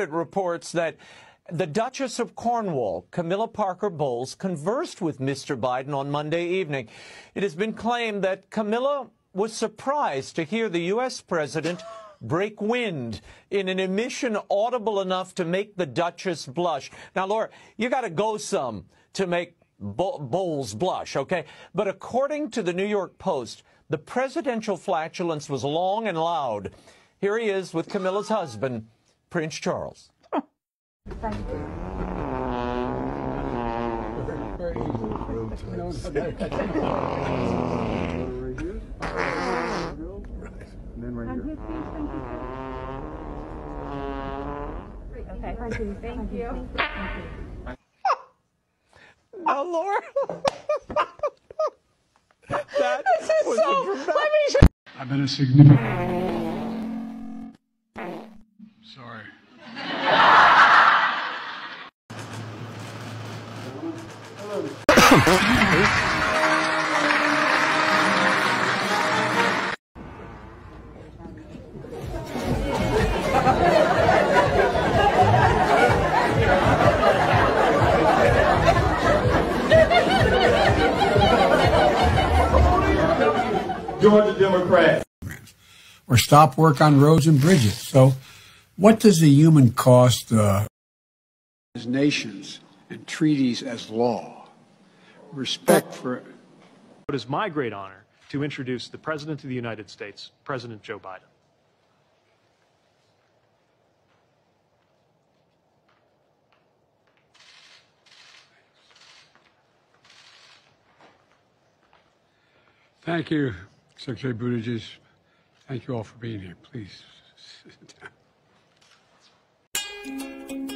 It reports that the Duchess of Cornwall, Camilla Parker Bowles, conversed with Mr. Biden on Monday evening. It has been claimed that Camilla was surprised to hear the U.S. president break wind in an emission audible enough to make the Duchess blush. Now, Laura, you got to go some to make Bowles blush, okay? But according to the New York Post, the presidential flatulence was long and loud. Here he is with Camilla's husband, Prince Charles. Thank you. And then right here. Okay. Thank you. Thank you. Now, Laura. that this is was so. a Let me. Show I've been a significant. Sorry. Georgia Democrats. Or stop work on roads and bridges. So, what does the human cost uh, as nations and treaties as law? Respect for. It is my great honor to introduce the President of the United States, President Joe Biden. Thank you, Secretary Buttigieg. Thank you all for being here. Please sit down. Música